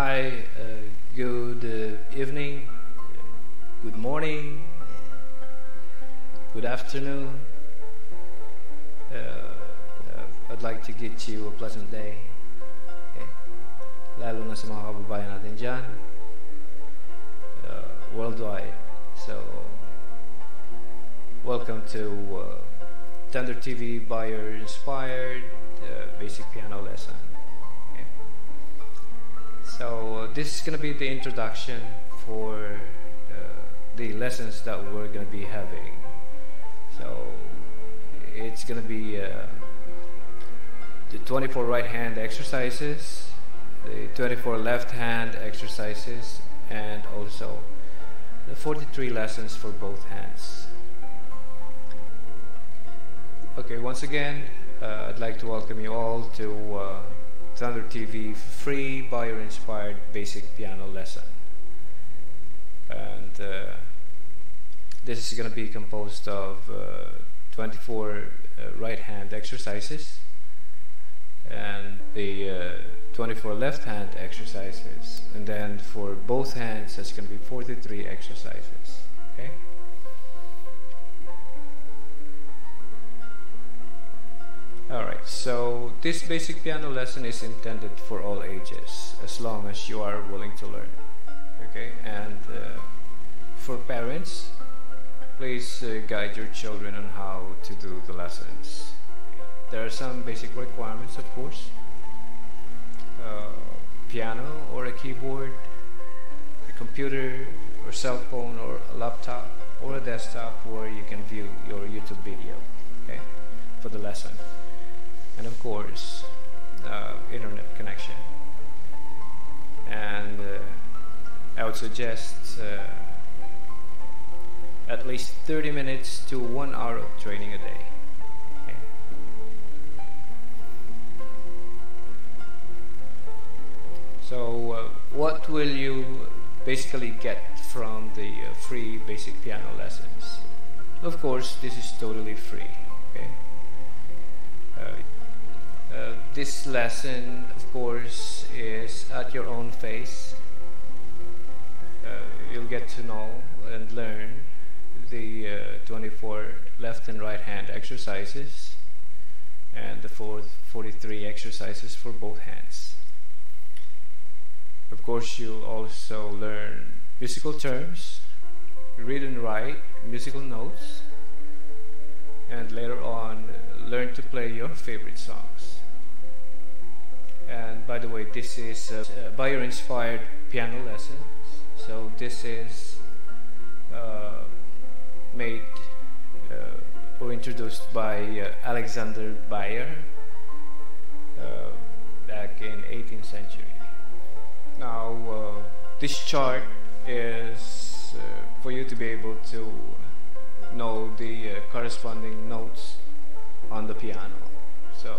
hi, uh, good uh, evening, good morning, good afternoon. Uh, uh, I'd like to get you a pleasant day. Lalo na sa mga kababayan natin dyan, uh, worldwide. So, welcome to uh, Thunder TV Beyer Inspired Basic Piano Lesson. So, uh, this is going to be the introduction for uh, the lessons that we're going to be having. So, it's going to be uh, the 24 right hand exercises, the 24 left hand exercises, and also the 43 lessons for both hands. Okay, once again, uh, I'd like to welcome you all to uh, Thunder TV free Beyer inspired basic piano lesson. And uh, this is going to be composed of uh, 24 uh, right hand exercises and the uh, 24 left hand exercises. And then for both hands, that's going to be 43 exercises. Okay? So this basic piano lesson is intended for all ages as long as you are willing to learn. Okay, and uh, for parents, please uh, guide your children on how to do the lessons. There are some basic requirements, of course uh, piano or a keyboard, a computer or cell phone or a laptop or a desktop where you can view your YouTube video okay, for the lesson and of course uh, internet connection. And uh, I would suggest uh, at least 30 minutes to one hour of training a day. So uh, what will you basically get from the free basic piano lessons? Of course this is totally free okay this lesson, of course, is at your own pace. Uh, you'll get to know and learn the uh, 24 left and right hand exercises and the four, 43 exercises for both hands. Of course, you'll also learn musical terms, read and write musical notes, and later on learn to play your favorite songs. And by the way, this is uh, Beyer inspired piano lesson So this is uh, made uh, or introduced by uh, Alexander Beyer uh, back in 18th century. Now, uh, this chart is for you to be able to know the corresponding notes on the piano. So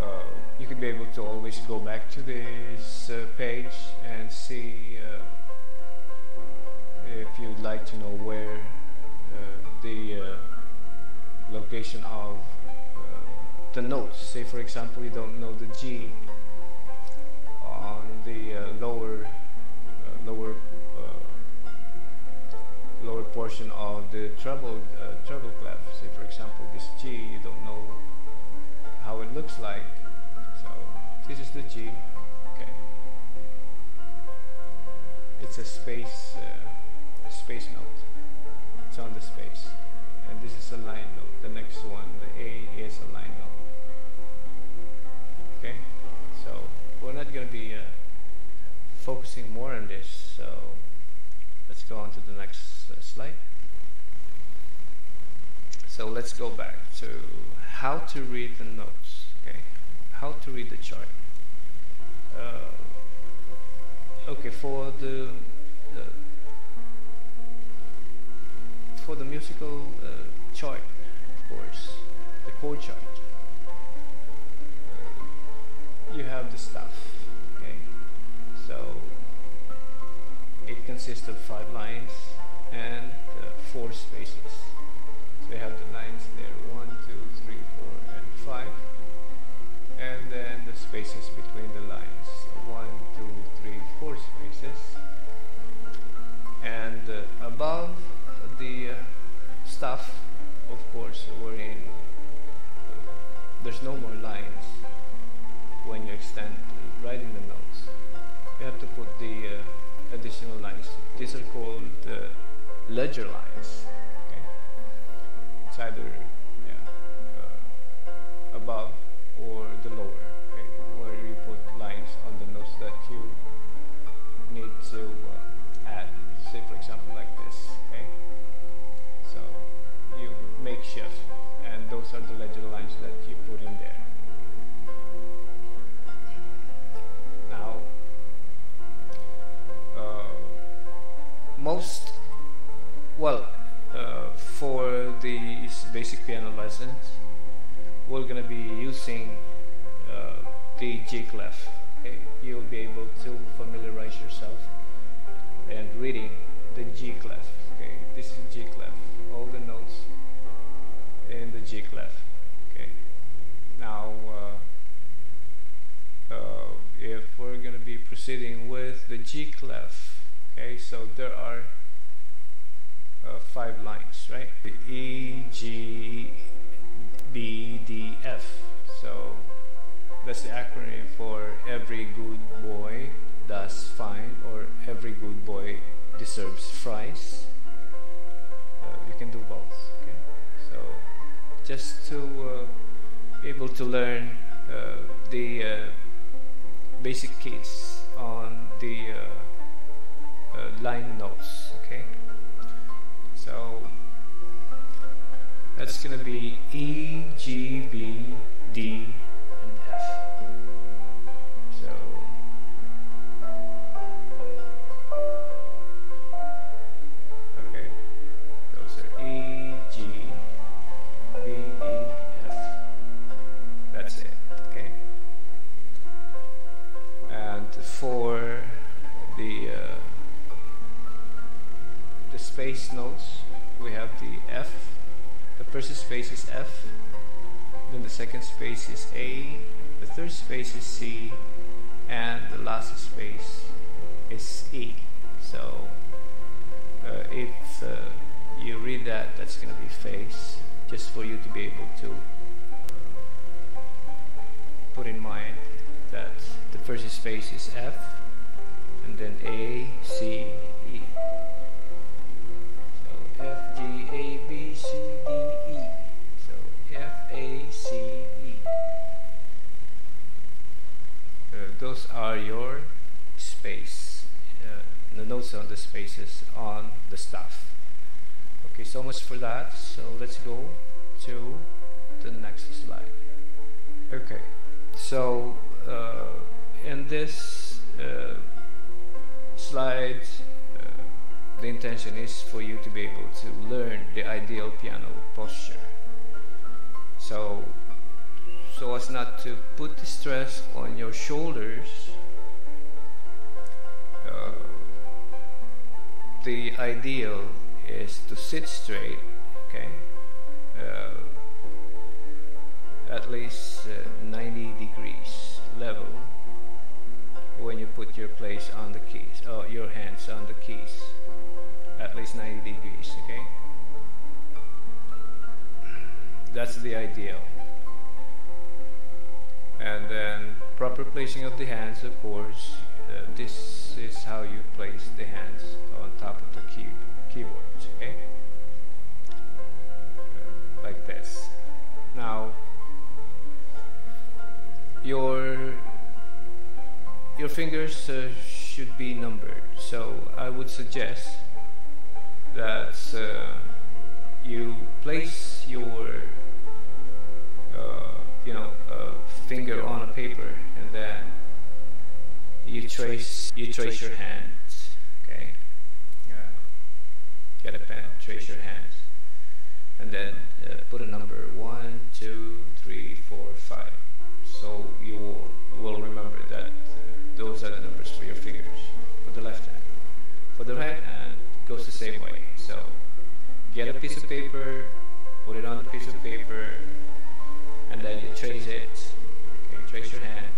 uh, you could be able to always go back to this uh, page and see uh, if you'd like to know where uh, the uh, location of the notes. Say, for example, you don't know the G on the lower lower lower portion of the treble uh, treble clef. Say for example this G, you don't know how it looks like. This is the G. Okay, it's a space uh, space note. It's on the space, and this is a line note. The next one, the A, is a line note. Okay, so we're not going to be uh, focusing more on this. So let's go on to the next slide. So let's go back to how to read the notes. Okay, how to read the chart. Uh, okay, for the for the musical uh, chart, of course, the chord chart. Uh, you have the staff. Okay, so it consists of five lines and uh, four spaces. So you have the lines there, spaces between the lines. So one, two, three, four spaces. And uh, above the uh, staff, of course, we're in, uh, there's no more lines when you extend uh, right in the notes. You have to put the uh, additional lines. These are called uh, ledger lines. Okay? It's either yeah, above or the lower that you need to uh, add. Say, for example, like this. Okay, so you make shift, and those are the ledger lines that you put in there. Now, uh, most well uh, for these basic piano lessons, we're gonna be using uh, the G clef. You'll be able to familiarize yourself and reading the G clef. Okay, this is G clef. All the notes in the G clef. Okay, now uh, uh, if we're gonna be proceeding with the G clef. Okay, so there are uh, five lines, right? E, G, B, D, F. So that's the acronym for every good boy does fine or every good boy deserves fries. Uh, you can do both. Okay, so just to uh, be able to learn uh, the uh, basic keys on the uh, uh, line notes. Okay, so that's gonna be E, G, B, D, in mind that the first space is F, and then A, C, E. So F, G, A, B, C, D, E. So F, A, C, E. Uh, those are your space, uh, the notes on the spaces on the staff. Okay, so much for that. So let's go to the next slide. Okay, so uh, in this uh, slide, uh, the intention is for you to be able to learn the ideal piano posture. So, so as not to put the stress on your shoulders, uh, the ideal is to sit straight, okay? Uh, at least uh, 90 degrees level when you put your place on the keys, or your hands on the keys. At least 90 degrees, okay? That's the ideal. And then proper placing of the hands, of course, uh, this is how you place the hands on top of the key keyboard, okay? Uh, like this. Now, your your fingers uh, should be numbered. So I would suggest that uh, you place your uh, you know finger on a paper and then you trace you trace your hands. Okay. Get a pen, trace your hands, and then uh, put a number one, two, three, four, five. Piece of paper, put it on the piece of paper, and then you trace it. Okay, trace your hands,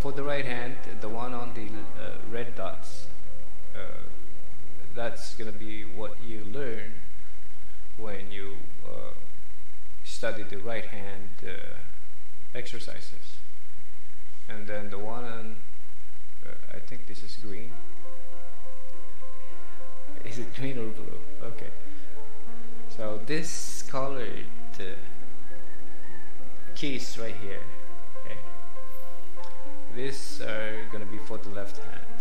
for the right hand, the one on the red dots, that's going to be what you learn when you uh, study the right hand uh, exercises. And then the one on, uh, I think this is green. Is it green or blue? Okay. So this colored uh, keys right here, these are going to be for the left hand.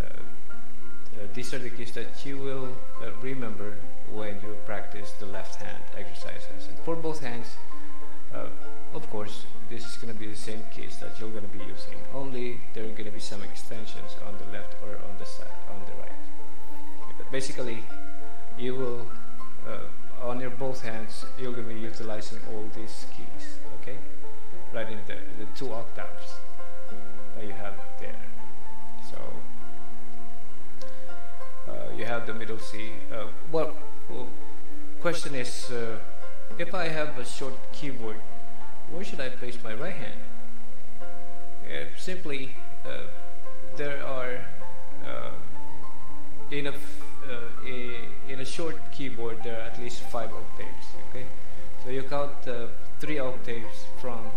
Uh, uh, these are the keys that you will remember when you practice the left hand exercises. And for both hands, uh, of course, this is going to be the same keys that you're going to be using. Only there are going to be some extensions on the left or on the side, on the right. But basically, you will uh, on your both hands, you're going to be utilizing all these keys. Okay, right in the the two octaves that you have there. So uh, you have the middle C. Uh, well, question is, uh, if I have a short keyboard, where should I place my right hand? Uh, simply, uh, there are uh, in a uh, in a short keyboard there are at least five octaves. Okay, so you count uh, three octaves from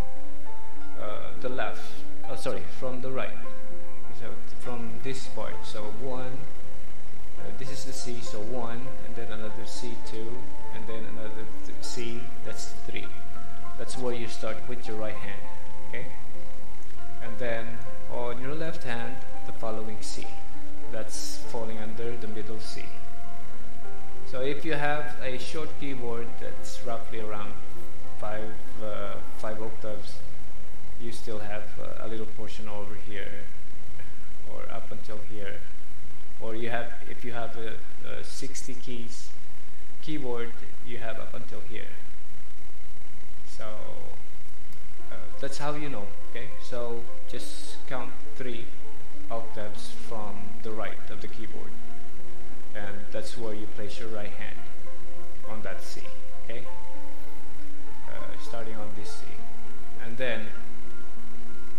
the left. Oh, sorry, from the right. So from this part. So one this is the C, so 1, and then another C2, and then another C, that's 3. That's where you start with your right hand, okay? And then on your left hand, the following C. That's falling under the middle C. So if you have a short keyboard that's roughly around 5, uh, five octaves, you still have uh, a little portion over here, or up until here, or you have if you have a, a 60 keys keyboard you have up until here. So uh, that's how you know okay? So just count three octaves from the right of the keyboard. And that's where you place your right hand on that C okay? Uh, starting on this C. And then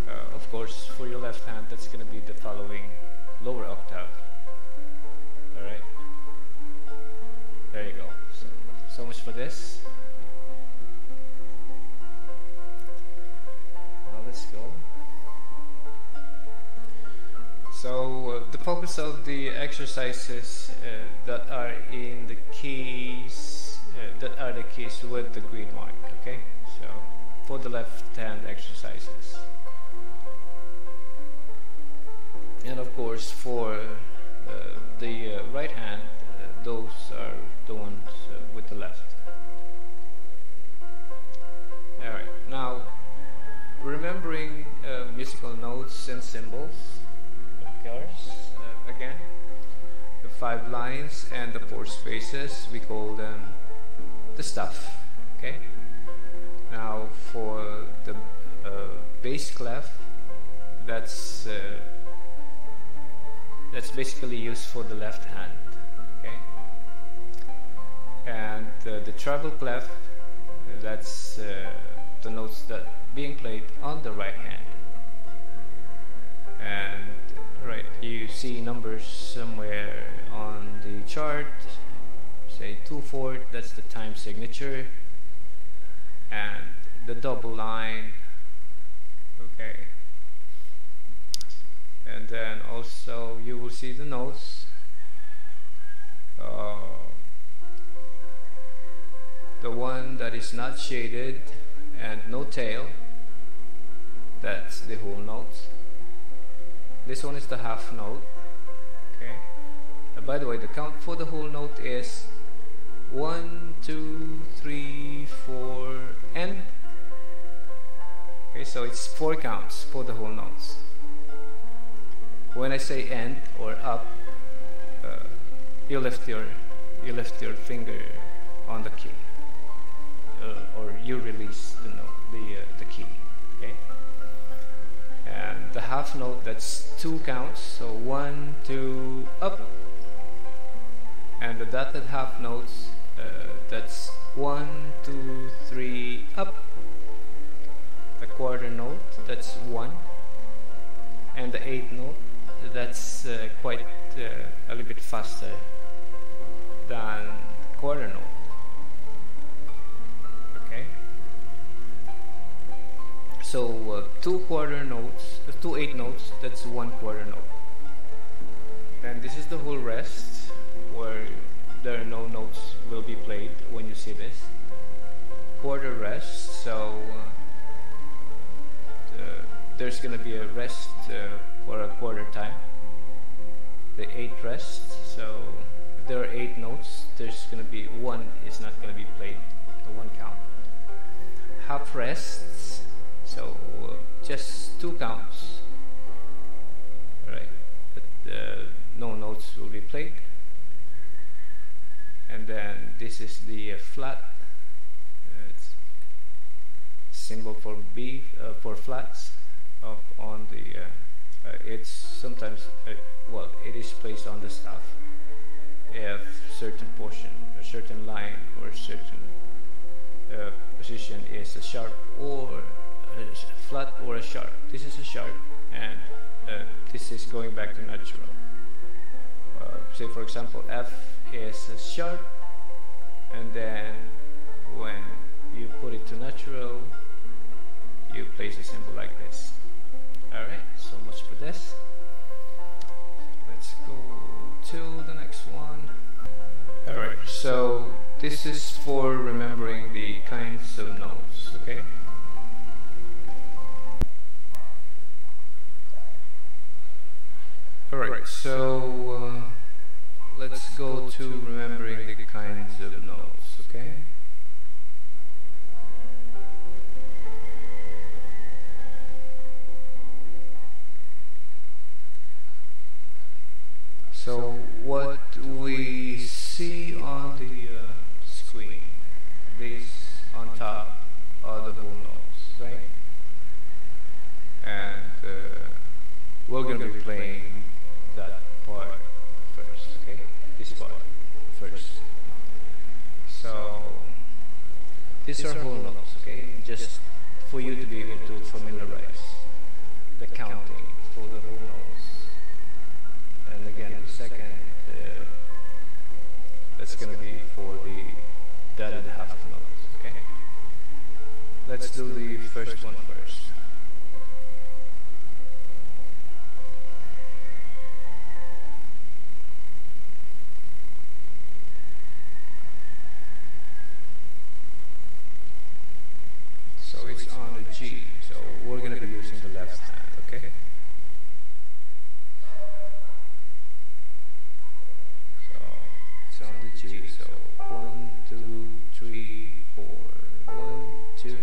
uh, of course for your left hand that's going to be the following lower octave Alright. There you go. So, so much for this. Now let's go. So uh, the focus of the exercises uh, that are in the keys, uh, that are the keys with the green mark, okay? So for the left hand exercises. And of course for uh, the uh, right hand, uh, those are the ones with the left. Alright, now remembering musical notes and symbols, of course, again, the five lines and the four spaces, we call them the staff, okay? Now for the uh, bass clef, that's uh, that's basically used for the left hand okay? And uh, the treble clef that's uh, the notes that being played on the right hand. And right you see numbers somewhere on the chart say 2-4 that's the time signature. And the double line okay and then also you will see the notes uh, the one that is not shaded and no tail that's the whole note this one is the half note okay? And by the way the count for the whole note is one two three four and okay so it's four counts for the whole notes when I say end or up, uh, you lift your you lift your finger on the key, uh, or you release the note. the uh, the key. Okay, and the half note that's two counts. So one, two, up, and the dotted half notes uh, that's one, two, three, up. The quarter note that's one, and the eighth note that's uh, quite uh, a little bit faster than quarter note. Okay. So uh, two quarter notes, uh, two eight notes. That's one quarter note. And this is the whole rest, where there are no notes will be played when you see this. Quarter rest. So uh, there's gonna be a rest uh, for a quarter time. The eight rest. So if there are eight notes, there's going to be one is not going to be played, the one count. Half rests, so just two counts, right? But uh, no notes will be played. And then this is the uh, flat uh, symbol for B uh, for flats up on the. Uh, it's sometimes well, it is placed on the staff if certain portion, a certain line or a certain uh, position is a sharp or a flat or a sharp. This is a sharp and uh, this is going back to natural. Uh, say for example F is a sharp and then when you put it to natural you place a symbol like this. Alright, so much for this. Let's go to the next one. Alright, so this is for remembering the kinds of notes, okay? Alright, so uh, let's go to remembering the kinds of notes, we're going to be playing that part first, okay? This part first. So these are whole notes, okay? Just for you to be able to familiarize the counting for the whole notes. And again, the second, uh, that's going to be for the dotted half notes, okay? Let's do the first one first. So one, two, three, four. One, two,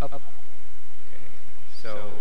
up. Okay. So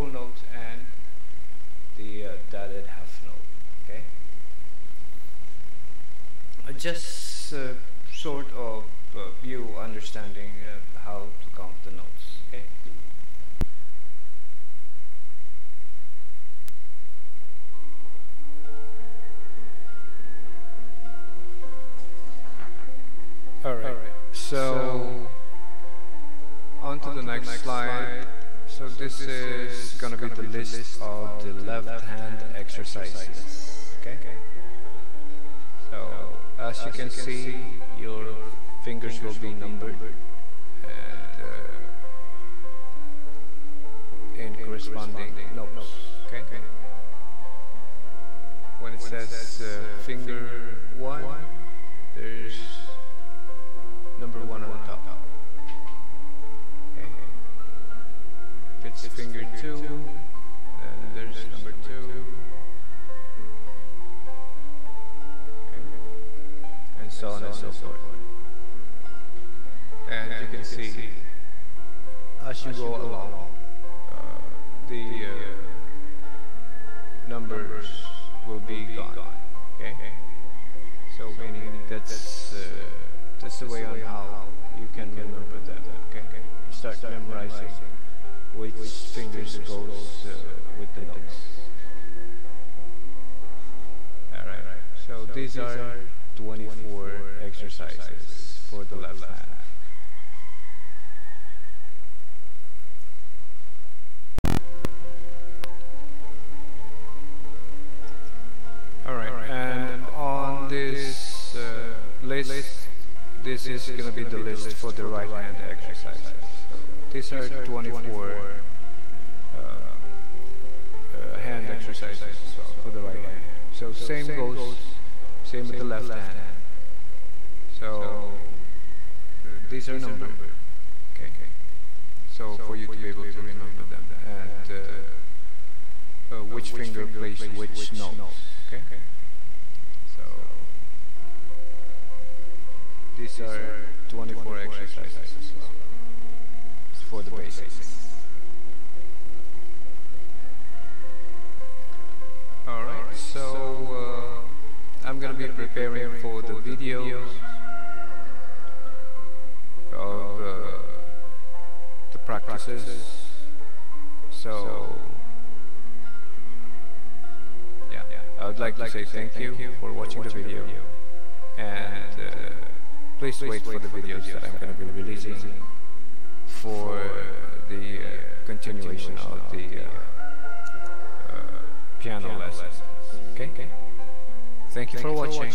whole note, and the uh, dotted half note. Okay. Uh, just uh, sort of uh, you understanding uh, how to count the notes. Okay. All right. So, on to the next slide. So this is going to be the list of the left hand exercises. Okay. So as you can see, your fingers will be numbered and uh, in corresponding notes. Okay. When it says uh, finger one, there's number one on the top. It's finger two, then there's number two. And so on and so forth. And you can see, as you go along, uh, the uh, numbers will be gone. Okay? So meaning that's uh, that's the way on how you can remember them. Okay? You start memorizing which fingers goes uh, with the notes. All right. So these are 24 exercises for the left hand. All right, and on this uh, list, this is going to be the these are 24 uh, uh, hand exercises well for the right hand. So same goes, same with the left hand. So uh, these are numbered. Okay. So for you to be able to remember them and uh, uh, which finger plays which notes. Okay. So these are 24 exercises as well. For the basics. Alright, so uh, I'm gonna be preparing for the videos of uh, the practices. So yeah, I would like to say thank you for watching the video, and uh, please wait for the videos that I'm to be releasing for the uh, continuation of the uh, uh, piano lessons. Okay, okay? Thank you for watching.